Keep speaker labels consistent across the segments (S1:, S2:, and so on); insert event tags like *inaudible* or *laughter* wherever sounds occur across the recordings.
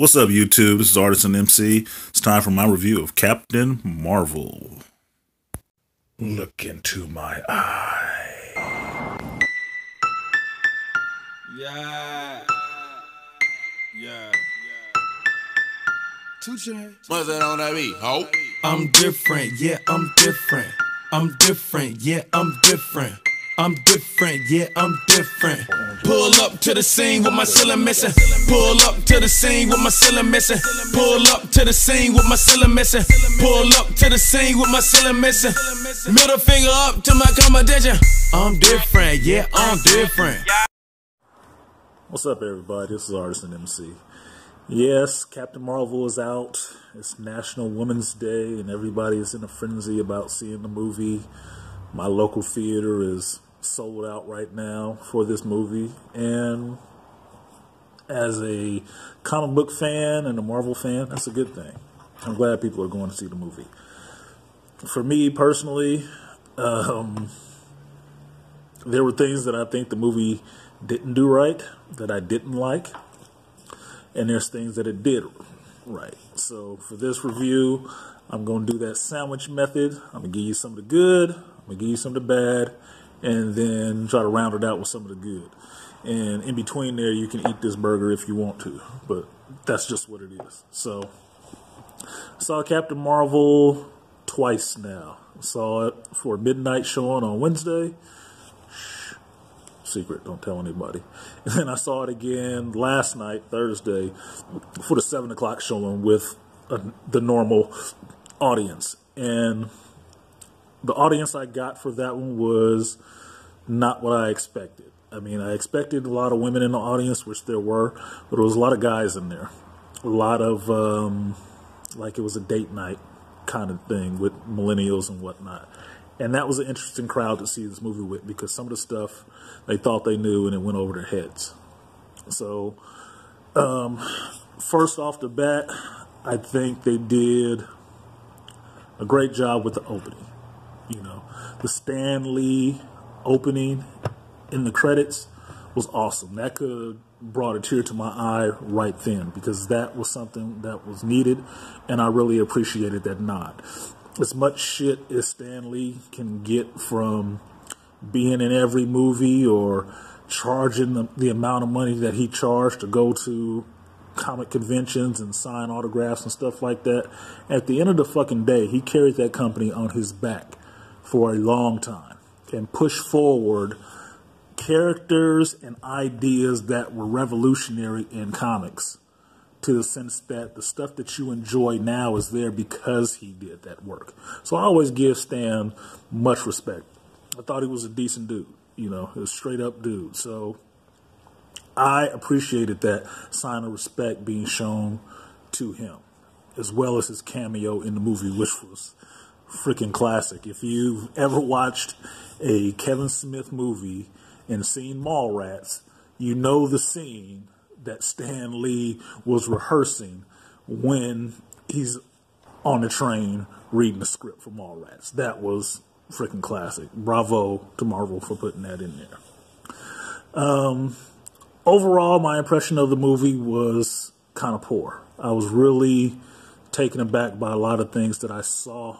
S1: What's up, YouTube? This is Artisan MC. It's time for my review of Captain Marvel. Look into my eye.
S2: Yeah. Yeah. 2 Chainz.
S3: What's that on that beat, ho?
S2: I'm different, yeah, I'm different. I'm different, yeah, I'm different. I'm different, yeah, I'm different. Pull up to the scene with my ceiling missing. Pull up to the scene with my ceiling missing. Pull up to the scene with my ceiling missing. Pull up to the scene with my ceiling missing. Middle finger up to my competition. I'm different, yeah, I'm different.
S1: What's up, everybody? This is Artisan MC. Yes, Captain Marvel is out. It's National Women's Day, and everybody is in a frenzy about seeing the movie. My local theater is sold out right now for this movie, and as a comic book fan and a Marvel fan, that's a good thing. I'm glad people are going to see the movie. For me personally, um, there were things that I think the movie didn't do right, that I didn't like, and there's things that it did right. So for this review, I'm going to do that sandwich method. I'm going to give you some of the good, I'm going to give you some of the bad, and then try to round it out with some of the good. And in between there, you can eat this burger if you want to, but that's just what it is. So saw Captain Marvel twice now. Saw it for midnight showing on Wednesday secret. Don't tell anybody. *laughs* And then I saw it again last night, Thursday, for the seven o'clock showing with uh, the normal audience. And the audience I got for that one was not what I expected. I mean, I expected a lot of women in the audience, which there were, but there was a lot of guys in there. A lot of, um, like it was a date night kind of thing with millennials and whatnot. And that was an interesting crowd to see this movie with because some of the stuff they thought they knew and it went over their heads. So, um, first off the bat, I think they did a great job with the opening. The Stan Lee opening in the credits was awesome. That could brought a tear to my eye right then because that was something that was needed, and I really appreciated that nod as much shit as Stan Lee can get from being in every movie or charging the, the amount of money that he charged to go to comic conventions and sign autographs and stuff like that. At the end of the fucking day, he carried that company on his back for a long time and push forward characters and ideas that were revolutionary in comics to the sense that the stuff that you enjoy now is there because he did that work. So I always give Stan much respect. I thought he was a decent dude, you know, a straight up dude. So I appreciated that sign of respect being shown to him, as well as his cameo in the movie, which was freaking classic. If you've ever watched a Kevin Smith movie and seen Mallrats, you know the scene that Stan Lee was rehearsing when he's on the train reading the script for Mallrats. That was freaking classic. Bravo to Marvel for putting that in there. Um, overall, my impression of the movie was kind of poor. I was really taken aback by a lot of things that I saw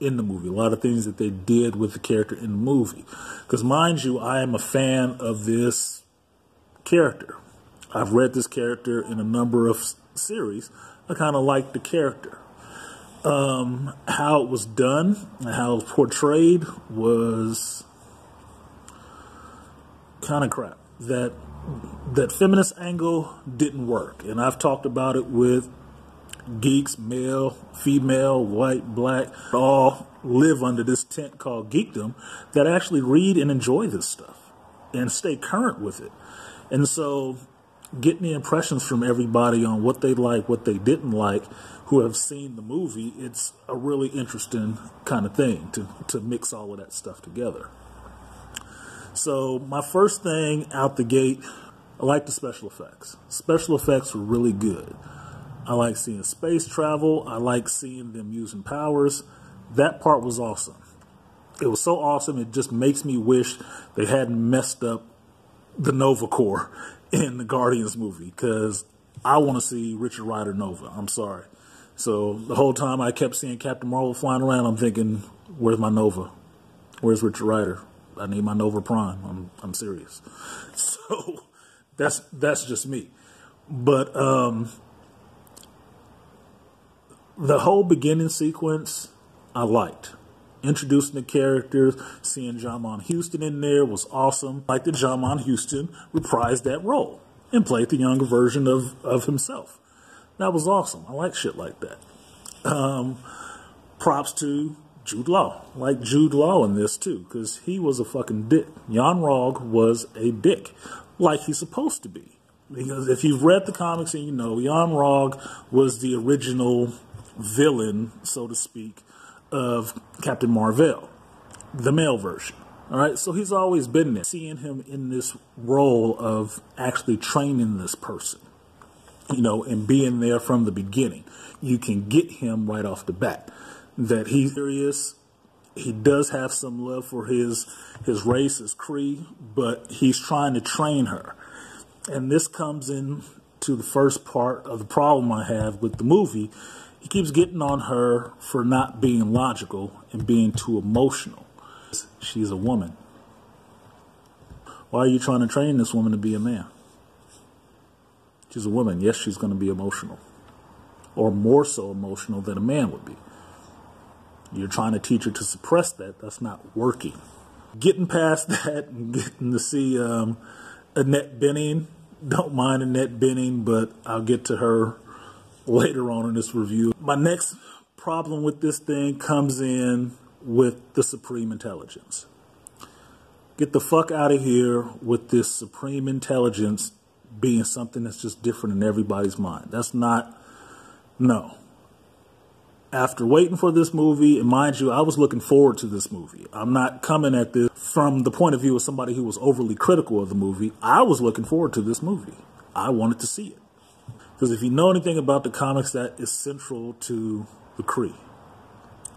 S1: in the movie, a lot of things that they did with the character in the movie. Because, mind you, I am a fan of this character. I've read this character in a number of series. I kind of like the character. Um, how it was done and how it was portrayed was kind of crap. That that feminist angle didn't work, and I've talked about it with geeks, male, female, white, black, all live under this tent called geekdom that actually read and enjoy this stuff and stay current with it. And so getting the impressions from everybody on what they like, what they didn't like, who have seen the movie, it's a really interesting kind of thing to, to mix all of that stuff together. So, my first thing out the gate, I like the special effects. Special effects were really good. I like seeing space travel, I like seeing them using powers. That part was awesome. It was so awesome, it just makes me wish they hadn't messed up the Nova Corps *laughs* in the Guardians movie because I want to see Richard Rider Nova. I'm sorry. So the whole time I kept seeing Captain Marvel flying around, I'm thinking, where's my Nova? Where's Richard Rider? I need my Nova Prime. I'm I'm serious. *laughs* So that's that's just me. But um, the whole beginning sequence I liked. Introducing the characters, seeing Djimon Hounsou in there was awesome. Like that Djimon Hounsou reprised that role and played the younger version of, of himself. That was awesome. I like shit like that. Um, props to Jude Law. Like Jude Law in this too, because he was a fucking dick. Yon-Rogg was a dick, like he's supposed to be. Because if you've read the comics and you know, Yon-Rogg was the original villain, so to speak, of Captain Marvel, the male version. All right, so he's always been there. Seeing him in this role of actually training this person, you know, and being there from the beginning, you can get him right off the bat that he's serious. He does have some love for his his race, his Kree, but he's trying to train her. And this comes in to the first part of the problem I have with the movie. Keeps getting on her for not being logical and being too emotional. She's a woman. Why are you trying to train this woman to be a man? She's a woman. Yes, she's going to be emotional, or more so emotional than a man would be. You're trying to teach her to suppress that. That's not working. Getting past *laughs* that and getting to see um, Annette Bening. Don't mind Annette Bening, but I'll get to her later on in this review. My next problem with this thing comes in with the Supreme Intelligence. Get the fuck out of here with this Supreme Intelligence being something that's just different in everybody's mind. That's not, no after waiting for this movie, and mind you, I was looking forward to this movie. I'm not coming at this from the point of view of somebody who was overly critical of the movie. I was looking forward to this movie. I wanted to see it. Because if you know anything about the comics, that is central to the Kree,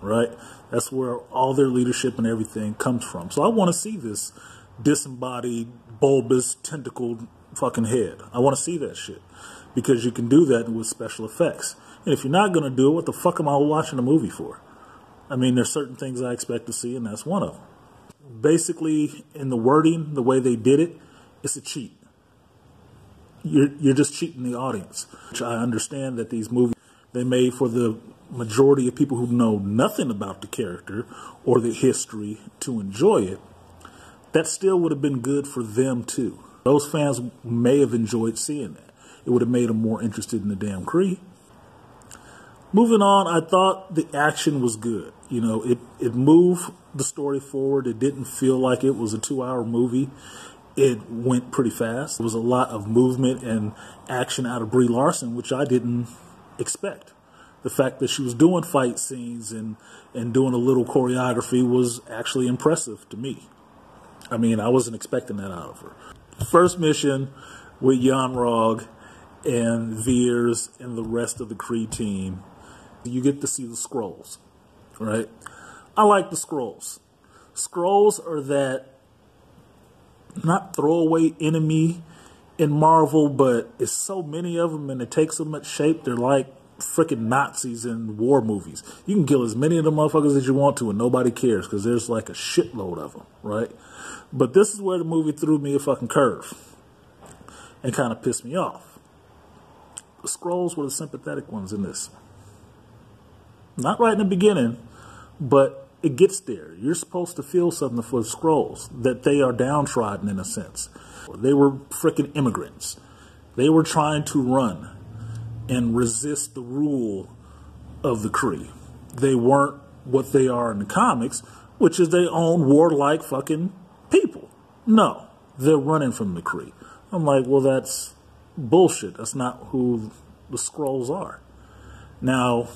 S1: right? That's where all their leadership and everything comes from. So I want to see this disembodied, bulbous, tentacled fucking head. I want to see that shit. Because you can do that with special effects. And if you're not going to do it, what the fuck am I watching a movie for? I mean, there's certain things I expect to see, and that's one of them. Basically, in the wording, the way they did it, it's a cheat. You're, you're just cheating the audience. Which I understand that these movies, they made for the majority of people who know nothing about the character or the history to enjoy it. That still would have been good for them, too. Those fans may have enjoyed seeing that. It would have made them more interested in the damn Kree moving on, I thought the action was good. You know, it, it moved the story forward. It didn't feel like it was a two hour movie. It went pretty fast. There was a lot of movement and action out of Brie Larson, which I didn't expect. The fact that she was doing fight scenes and, and doing a little choreography was actually impressive to me. I mean, I wasn't expecting that out of her. First mission with Yon-Rogg and Veers and the rest of the Kree team you get to see the Skrulls, right? I like the Skrulls. Skrulls are that not throwaway enemy in Marvel, but it's so many of them and it takes so much shape. They're like freaking Nazis in war movies. You can kill as many of the motherfuckers as you want to and nobody cares because there's like a shitload of them, right? But this is where the movie threw me a fucking curve and kind of pissed me off. The Skrulls were the sympathetic ones in this. Not right in the beginning, but it gets there. You're supposed to feel something for the Skrulls, that they are downtrodden in a sense. They were freaking immigrants. They were trying to run and resist the rule of the Kree. They weren't what they are in the comics, which is they own warlike fucking people. No, they're running from the Kree. I'm like, well, that's bullshit. That's not who the Skrulls are. Now,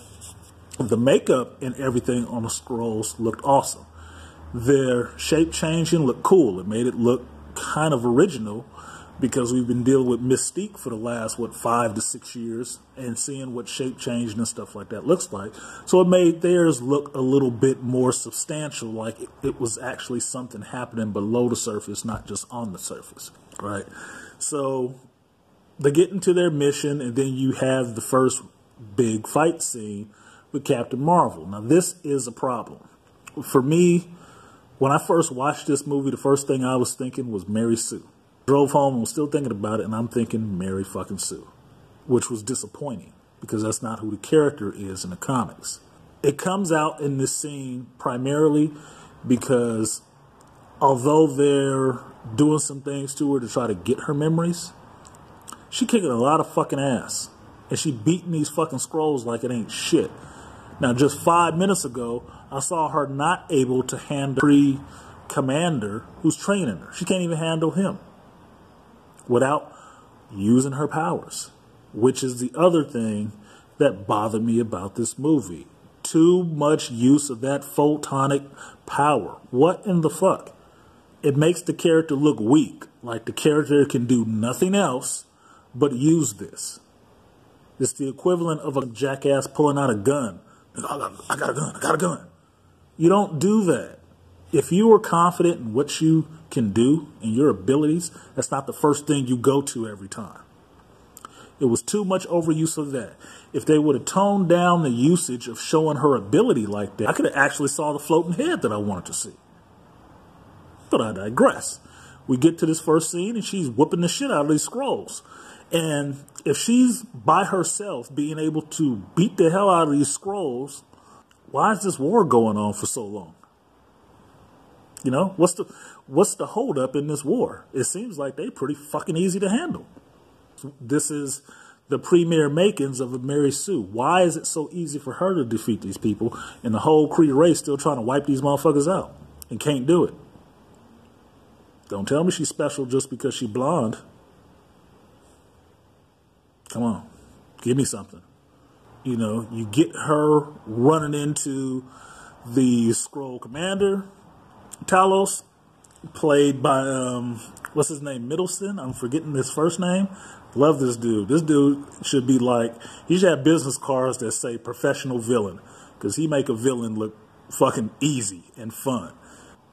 S1: the makeup and everything on the Skrulls looked awesome. Their shape changing looked cool. It made it look kind of original because we've been dealing with Mystique for the last, what, five to six years and seeing what shape changing and stuff like that looks like. So it made theirs look a little bit more substantial, like it, was actually something happening below the surface, not just on the surface, right? So they get into their mission, and then you have the first big fight scene with Captain Marvel. Now, this is a problem. For me, when I first watched this movie, the first thing I was thinking was Mary Sue. Drove home and was still thinking about it, and I'm thinking Mary fucking Sue, which was disappointing because that's not who the character is in the comics. It comes out in this scene primarily because although they're doing some things to her to try to get her memories, she kicking a lot of fucking ass. And she beating these fucking Skrulls like it ain't shit. Now, just five minutes ago, I saw her not able to handle Kree commander who's training her. She can't even handle him without using her powers, which is the other thing that bothered me about this movie. Too much use of that photonic power. What in the fuck? It makes the character look weak, like the character can do nothing else but use this. It's the equivalent of a jackass pulling out a gun. I got, a gun, I got a gun. You don't do that. If you are confident in what you can do and your abilities, that's not the first thing you go to every time. It was too much overuse of that. If they would have toned down the usage of showing her ability like that, I could have actually saw the floating head that I wanted to see. But I digress. We get to this first scene and she's whooping the shit out of these Skrulls. And if she's by herself being able to beat the hell out of these Skrulls, why is this war going on for so long? You know, what's the what's the holdup in this war? It seems like they pretty fucking easy to handle. This is the premier makings of a Mary Sue. Why is it so easy for her to defeat these people and the whole Kree race still trying to wipe these motherfuckers out and can't do it? Don't tell me she's special just because she's blonde. Come on, give me something. You know, you get her running into the Skrull Commander, Talos, played by um, what's his name, Middleton. I'm forgetting his first name. Love this dude. This dude should be like he should have business cards that say professional villain because he make a villain look fucking easy and fun.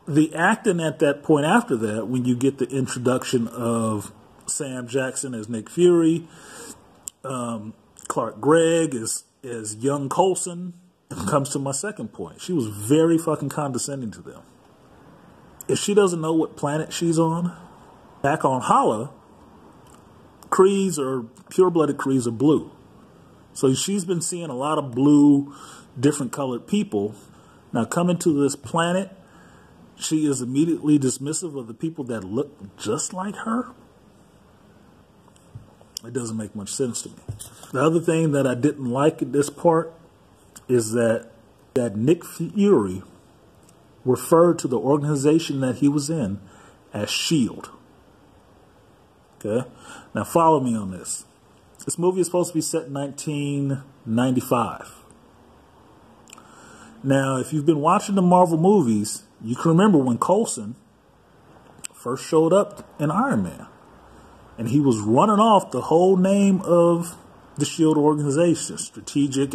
S1: The acting at that point after that, when you get the introduction of Sam Jackson as Nick Fury, um, Clark Gregg is is young Coulson. Comes to my second point. She was very fucking condescending to them. If she doesn't know what planet she's on, back on Hala, Krees or pure-blooded Krees are blue. So she's been seeing a lot of blue, different colored people. Now coming to this planet, she is immediately dismissive of the people that look just like her. It doesn't make much sense to me. The other thing that I didn't like at this part is that that Nick Fury referred to the organization that he was in as SHIELD. Okay? Now follow me on this. This movie is supposed to be set in 1995. Now, if you've been watching the Marvel movies, you can remember when Coulson first showed up in Iron Man and he was running off the whole name of the SHIELD organization strategic,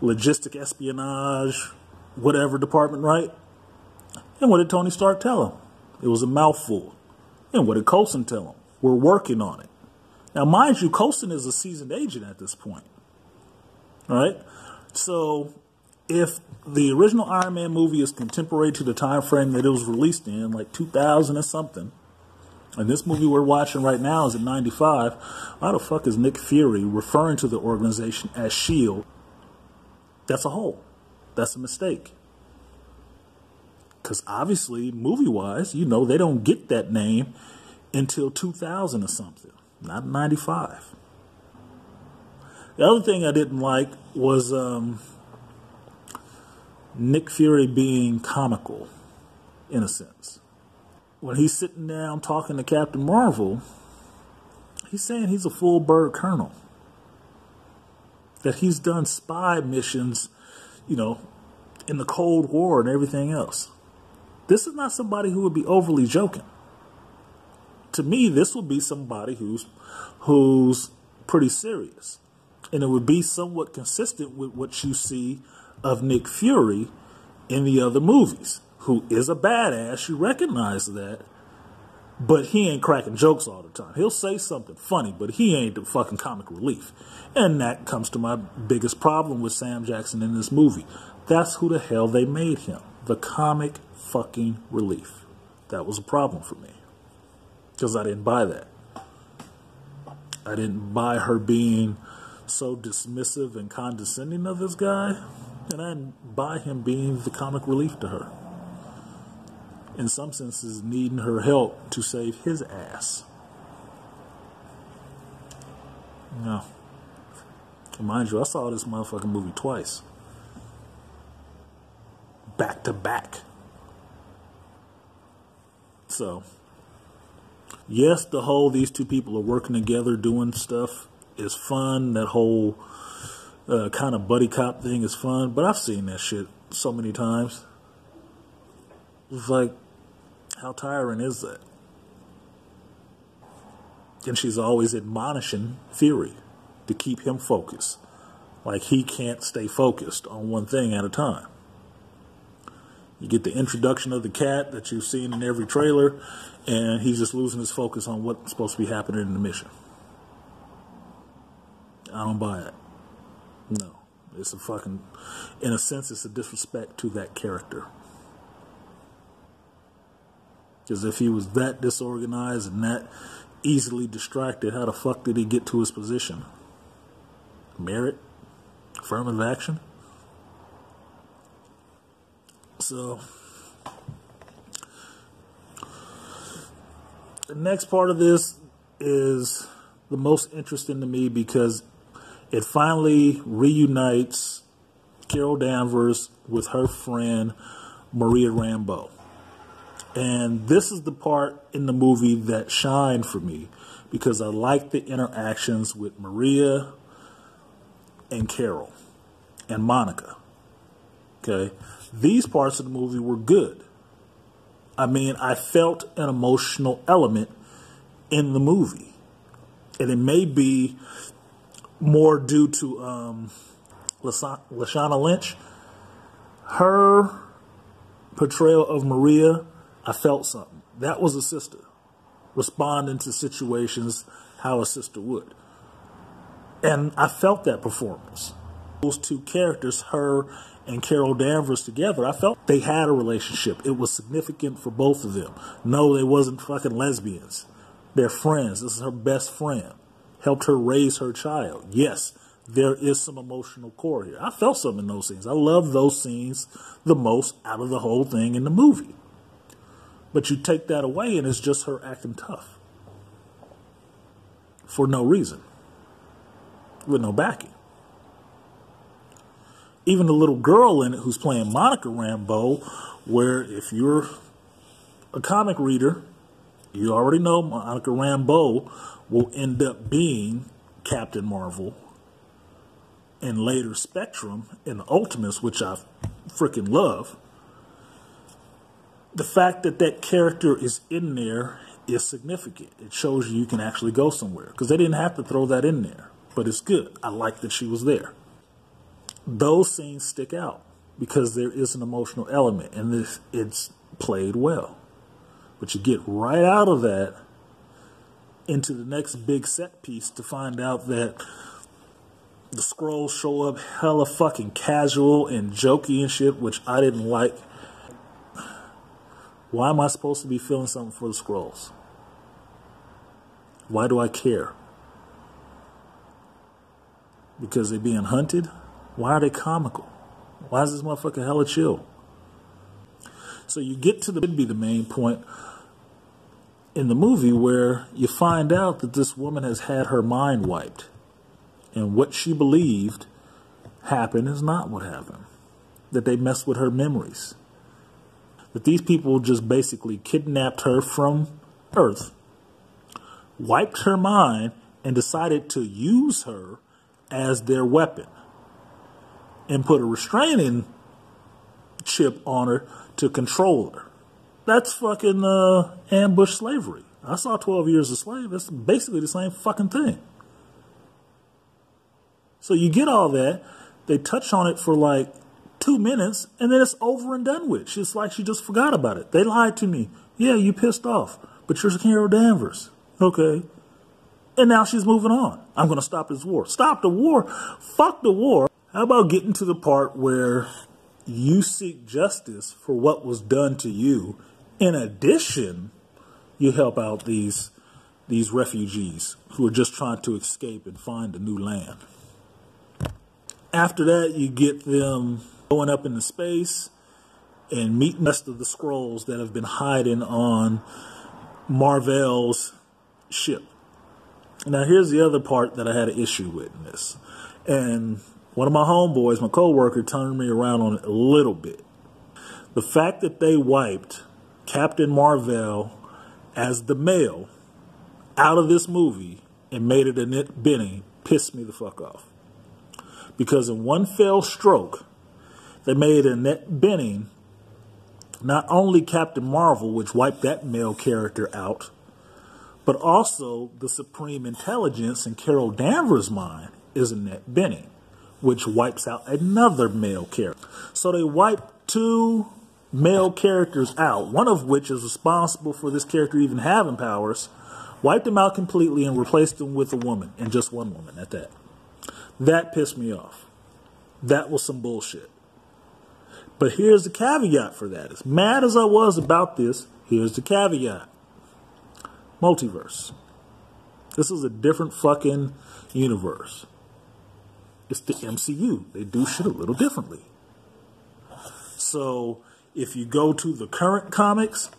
S1: logistic espionage, whatever department, right? And what did Tony Stark tell him? It was a mouthful. And what did Coulson tell him? We're working on it. Now, mind you, Coulson is a seasoned agent at this point. Right? So, if the original Iron Man movie is contemporary to the time frame that it was released in, like 2000 or something, and this movie we're watching right now is at 95. Why the fuck is Nick Fury referring to the organization as S.H.I.E.L.D.? That's a hole. That's a mistake. Because obviously, movie wise, you know, they don't get that name until 2000 or something, not 95. The other thing I didn't like was um, Nick Fury being comical, in a sense when he's sitting down talking to Captain Marvel, he's saying he's a full bird colonel. That he's done spy missions, you know, in the Cold War and everything else. This is not somebody who would be overly joking. To me, this would be somebody who's who's pretty serious. And it would be somewhat consistent with what you see of Nick Fury in the other movies who is a badass, you recognize that. But he ain't cracking jokes all the time. He'll say something funny, but he ain't the fucking comic relief. And that comes to my biggest problem with Sam Jackson in this movie. That's who the hell they made him. The comic fucking relief. That was a problem for me. Because I didn't buy that. I didn't buy her being so dismissive and condescending of this guy. And I didn't buy him being the comic relief to her. In some senses, needing her help to save his ass. No. Mind you, I saw this motherfucking movie twice. Back to back. So, yes, the whole these two people are working together doing stuff is fun. That whole uh, kind of buddy cop thing is fun, but I've seen that shit so many times. It's like, how tiring is that? And she's always admonishing Fury to keep him focused. Like he can't stay focused on one thing at a time. You get the introduction of the cat that you've seen in every trailer, and he's just losing his focus on what's supposed to be happening in the mission. I don't buy it. No. It's a fucking, in a sense, it's a disrespect to that character. Because if he was that disorganized and that easily distracted, how the fuck did he get to his position? Merit? Affirmative action? So, the next part of this is the most interesting to me because it finally reunites Carol Danvers with her friend Maria Rambeau. And this is the part in the movie that shined for me because I like the interactions with Maria and Carol and Monica. Okay. These parts of the movie were good. I mean, I felt an emotional element in the movie. And it may be more due to um, Lashana Lynch. Her portrayal of Maria, I felt something. That was a sister responding to situations how a sister would. And I felt that performance. Those two characters, her and Carol Danvers together, I felt they had a relationship. It was significant for both of them. No, they wasn't fucking lesbians. They're friends. This is her best friend helped her raise her child. Yes, there is some emotional core here. I felt some in those scenes. I love those scenes the most out of the whole thing in the movie. But you take that away and it's just her acting tough. For no reason. With no backing. Even the little girl in it who's playing Monica Rambeau, where if you're a comic reader, you already know Monica Rambeau will end up being Captain Marvel and later Spectrum and Ultimates, which I freaking love. The fact that that character is in there is significant. It shows you you can actually go somewhere because they didn't have to throw that in there, but it's good. I like that she was there. Those scenes stick out because there is an emotional element and this it's played well. But you get right out of that into the next big set piece to find out that the Skrulls show up hella fucking casual and jokey and shit, which I didn't like. Why am I supposed to be feeling something for the Skrulls? Why do I care? Because they're being hunted? Why are they comical? Why is this motherfucker hella chill? So you get to the be the main point in the movie where you find out that this woman has had her mind wiped. And what she believed happened is not what happened. That they messed with her memories. That these people just basically kidnapped her from Earth, wiped her mind, and decided to use her as their weapon. And put a restraining chip on her to control her. That's fucking uh, ambush slavery. I saw 12 Years a Slave. It's basically the same fucking thing. So you get all that. They touch on it for like two minutes, and then it's over and done with. It's like she just forgot about it. They lied to me. Yeah, you pissed off. But you're Carol Danvers. Okay. And now she's moving on. I'm going to stop this war. Stop the war. Fuck the war. How about getting to the part where you seek justice for what was done to you? In addition, you help out these these refugees who are just trying to escape and find a new land. After that, you get them going up into space and meeting the rest of the Skrulls that have been hiding on Mar-Vell's ship. Now, here's the other part that I had an issue with in this. And one of my homeboys, my coworker, turned me around on it a little bit. The fact that they wiped Captain Mar-Vell as the male out of this movie and made it Annette Bening pissed me the fuck off. Because in one fell stroke, they made Annette Bening not only Captain Marvel, which wiped that male character out, but also the supreme intelligence in Carol Danvers' mind is Annette Bening, which wipes out another male character. So they wipe two male characters out, one of which is responsible for this character even having powers, wiped them out completely and replaced them with a woman, and just one woman at that. That pissed me off. That was some bullshit. But here's the caveat for that. As mad as I was about this, here's the caveat multiverse. This is a different fucking universe. It's the MCU. They do shit a little differently. So if you go to the current comics,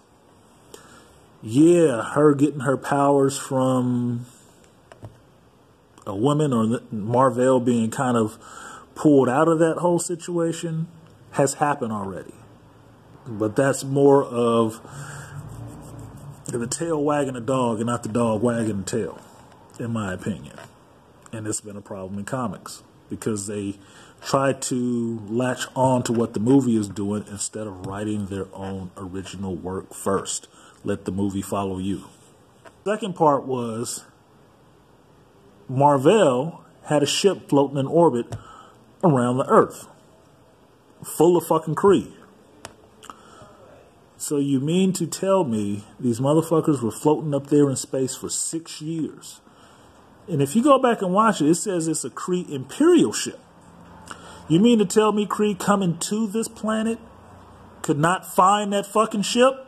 S1: yeah, her getting her powers from a woman or Mar-Vell being kind of pulled out of that whole situation has happened already. But that's more of the tail wagging the dog and not the dog wagging the tail, in my opinion. And it's been a problem in comics because they try to latch on to what the movie is doing instead of writing their own original work first. Let the movie follow you. Second part was Mar-Vell had a ship floating in orbit around the Earth, full of fucking Kree. So you mean to tell me these motherfuckers were floating up there in space for six years? And if you go back and watch it, it says it's a Kree Imperial ship. You mean to tell me Kree coming to this planet could not find that fucking ship?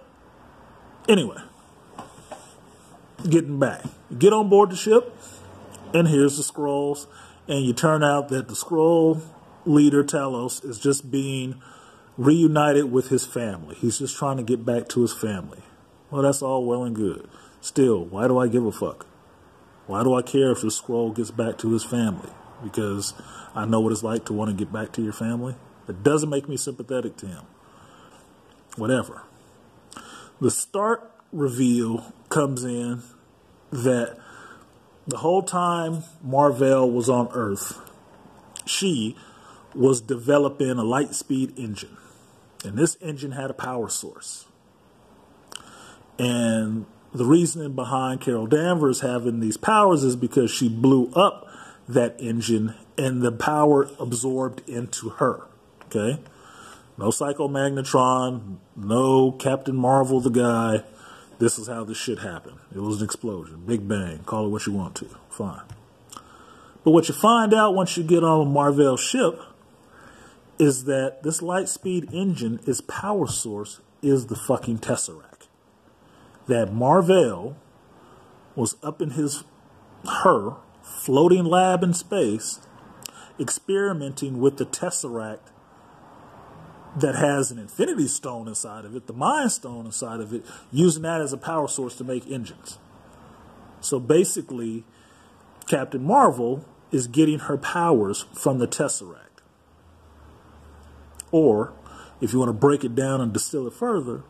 S1: Anyway, getting back. get on board the ship, and here's the Skrulls, and you turn out that the Skrull leader, Talos, is just being reunited with his family. He's just trying to get back to his family. Well, that's all well and good. Still, why do I give a fuck? Why do I care if the Skrull gets back to his family? Because I know what it's like to want to get back to your family. It doesn't make me sympathetic to him. Whatever. The start reveal comes in that the whole time Mar-Vell was on Earth, she was developing a light speed engine. And this engine had a power source. And the reasoning behind Carol Danvers having these powers is because she blew up that engine and the power absorbed into her. Okay? No Psycho-Magnetron, no Captain Marvel the guy. This is how this shit happened. It was an explosion. Big bang. Call it what you want to. Fine. But what you find out once you get on a Mar-Vell ship is that this light speed engine, its power source is the fucking Tesseract. That Mar-Vell was up in his, her, floating lab in space, experimenting with the Tesseract that has an infinity stone inside of it, the mind stone inside of it, using that as a power source to make engines. So basically, Captain Marvel is getting her powers from the Tesseract. Or, if you want to break it down and distill it further,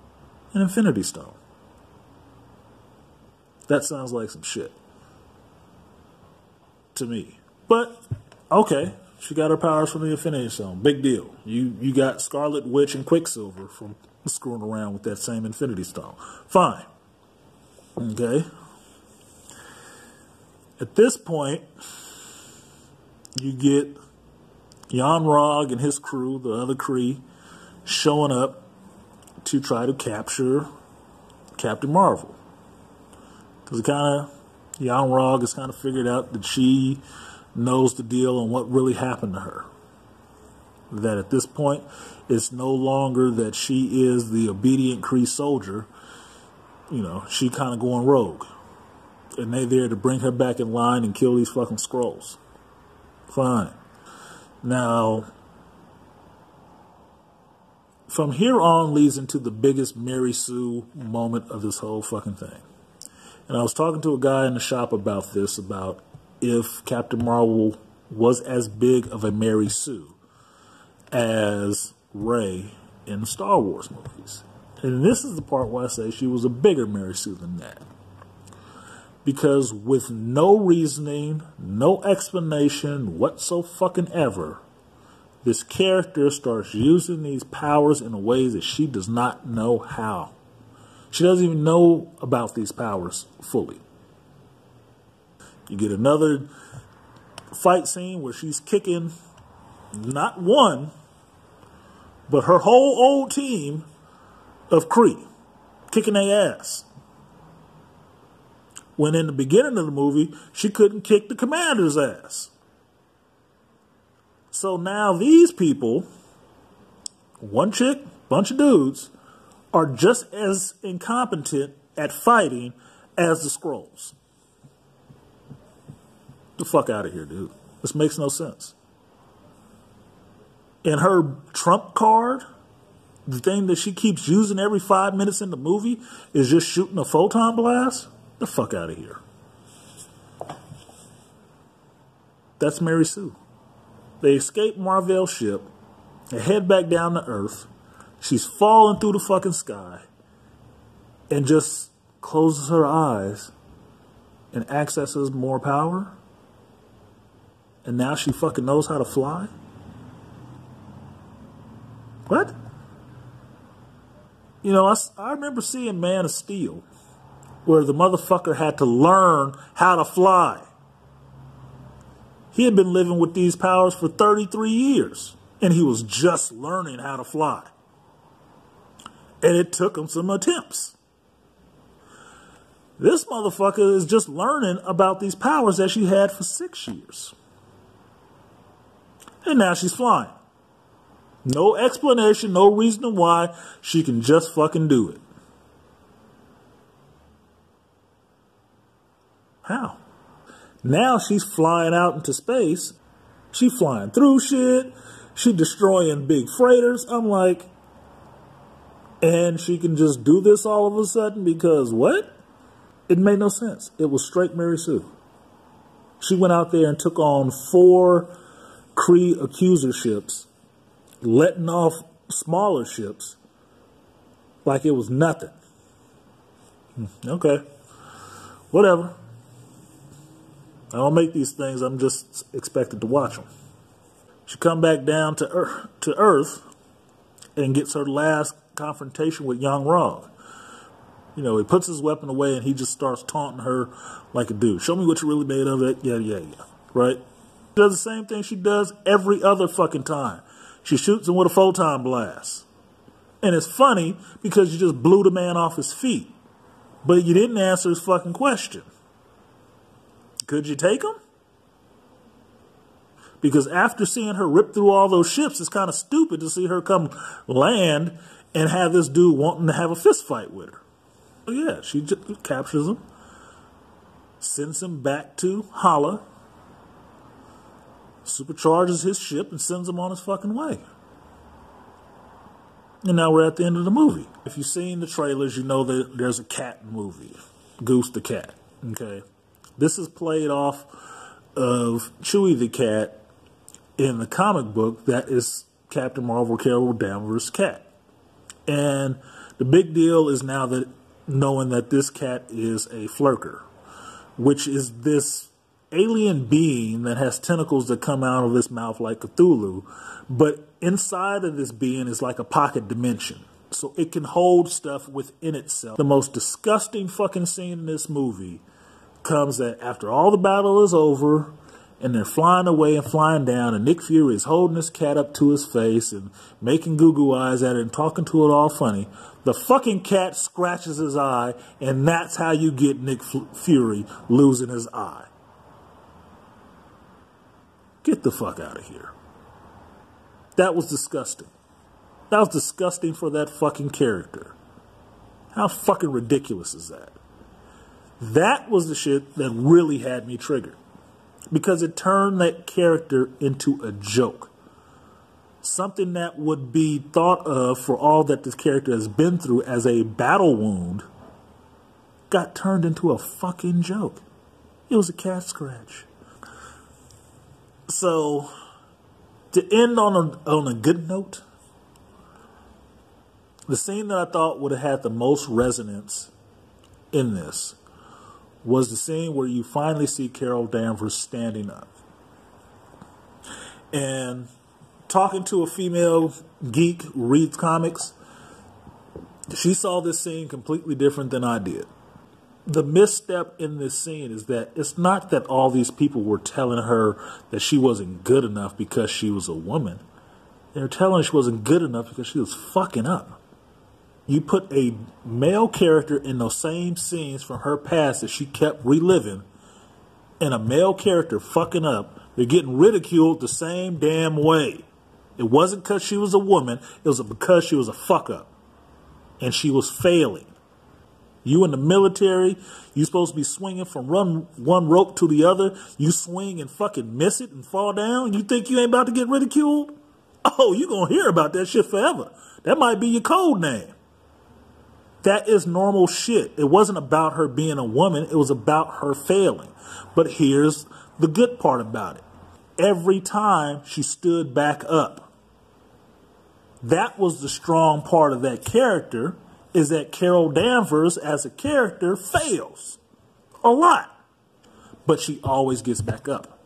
S1: an infinity stone. That sounds like some shit. To me. But, okay, she got her powers from the Infinity Stone. Big deal. You you got Scarlet Witch and Quicksilver from screwing around with that same Infinity Stone. Fine. Okay. At this point, you get Yon-Rogg and his crew, the other Kree, showing up to try to capture Captain Marvel. Because kind of, Yon-Rogg has kind of figured out that she knows the deal and what really happened to her. That at this point, it's no longer that she is the obedient Kree soldier. You know, she kind of going rogue. And they there to bring her back in line and kill these fucking Skrulls. Fine. Now, from here on leads into the biggest Mary Sue moment of this whole fucking thing. And I was talking to a guy in the shop about this, about if Captain Marvel was as big of a Mary Sue as Rey in Star Wars movies. And this is the part where I say she was a bigger Mary Sue than that. Because with no reasoning, no explanation whatsoever, this character starts using these powers in ways that she does not know how. She doesn't even know about these powers fully. You get another fight scene where she's kicking not one, but her whole old team of Kree, kicking their ass. When in the beginning of the movie, she couldn't kick the commander's ass. So now these people, one chick, bunch of dudes, are just as incompetent at fighting as the Skrulls. The fuck out of here, dude. This makes no sense. And her trump card, the thing that she keeps using every five minutes in the movie, is just shooting a photon blast? The fuck out of here. That's Mary Sue. They escape Mar-Vell's ship. They head back down to Earth. She's falling through the fucking sky and just closes her eyes and accesses more power. And now she fucking knows how to fly? What? You know, I, I remember seeing Man of Steel where the motherfucker had to learn how to fly. He had been living with these powers for 33 years, and he was just learning how to fly. And it took him some attempts. This motherfucker is just learning about these powers that she had for six years. And now she's flying. No explanation, no reason why. She can just fucking do it. How? Now she's flying out into space. She flying through shit. She destroying big freighters. I'm like, and she can just do this all of a sudden because what? It made no sense. It was straight Mary Sue. She went out there and took on four Kree accuser ships, letting off smaller ships like it was nothing. Hmm, okay. Whatever. I don't make these things. I'm just expected to watch them. She come back down to Earth, to Earth and gets her last confrontation with Yon-Rogg. You know, he puts his weapon away and he just starts taunting her like a dude. Show me what you really made of it. Yeah, yeah, yeah. Right? Does the same thing she does every other fucking time. She shoots him with a photon blast. And it's funny because you just blew the man off his feet. But you didn't answer his fucking question. Could you take him? Because after seeing her rip through all those ships, it's kind of stupid to see her come land and have this dude wanting to have a fist fight with her. But yeah, she just captures him, sends him back to Hala, supercharges his ship, and sends him on his fucking way. And now we're at the end of the movie. If you've seen the trailers, you know that there's a cat movie, Goose the Cat. Okay. This is played off of Chewie the Cat in the comic book that is Captain Marvel Carol Danvers' cat. And the big deal is now that knowing that this cat is a Flerken, which is this alien being that has tentacles that come out of its mouth like Cthulhu, but inside of this being is like a pocket dimension. So it can hold stuff within itself. The most disgusting fucking scene in this movie comes that after all the battle is over and they're flying away and flying down, and Nick Fury is holding his cat up to his face and making goo goo eyes at it and talking to it all funny. The fucking cat scratches his eye, and that's how you get Nick Fury losing his eye. Get the fuck out of here. That was disgusting. That was disgusting for that fucking character. How fucking ridiculous is that? That was the shit that really had me triggered because it turned that character into a joke. Something that would be thought of for all that this character has been through as a battle wound got turned into a fucking joke. It was a cat scratch. So, to end on a, on a good note, the scene that I thought would have had the most resonance in this was the scene where you finally see Carol Danvers standing up and talking to a female geek reads comics. She saw this scene completely different than I did. The misstep in this scene is that it's not that all these people were telling her that she wasn't good enough because she was a woman. They were telling her she wasn't good enough because she was fucking up you put a male character in those same scenes from her past that she kept reliving, and a male character fucking up, they're getting ridiculed the same damn way. It wasn't because she was a woman, it was because she was a fuck up. And she was failing. You in the military, you supposed to be swinging from one, one rope to the other. You swing and fucking miss it and fall down. You think you ain't about to get ridiculed? Oh, you going to hear about that shit forever. That might be your code name. That is normal shit. It wasn't about her being a woman, it was about her failing. But here's the good part about it every time she stood back up. That was the strong part of that character is that Carol Danvers as a character fails a lot. But she always gets back up.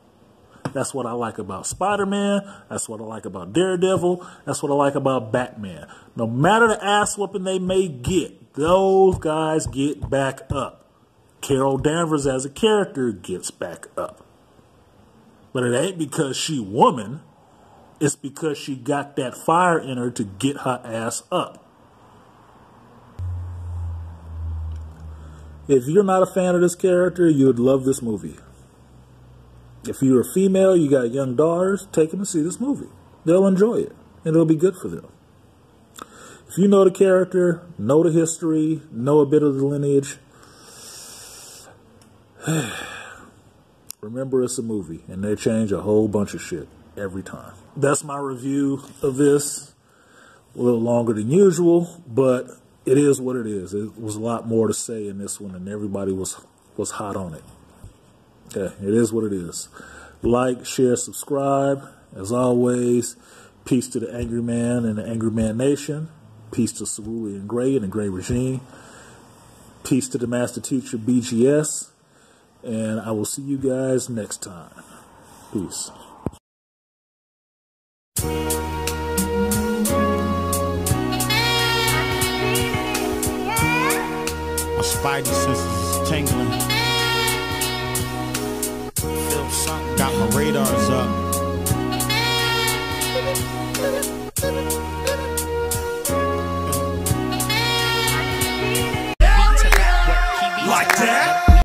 S1: That's what I like about Spider Man. That's what I like about Daredevil. That's what I like about Batman. No matter the ass whooping they may get, those guys get back up. Carol Danvers as a character gets back up. But it ain't because she woman. It's because she got that fire in her to get her ass up. If you're not a fan of this character, you would love this movie. If you're a female, you got young daughters, take them to see this movie. They'll enjoy it, and it'll be good for them. If you know the character, know the history, know a bit of the lineage, *sighs* remember it's a movie and they change a whole bunch of shit every time. That's my review of this. A little longer than usual, but it is what it is. It was a lot more to say in this one and everybody was was hot on it. Okay, it is what it is. Like, share, subscribe. As always, peace to the Angry Man and the Angry Man Nation. Peace to Cerulean Gray and the Gray Regime. Peace to the Master Teacher BGS. And I will see you guys next time. Peace.
S3: My spidey senses is tingling. Feel something got my radars up. like that.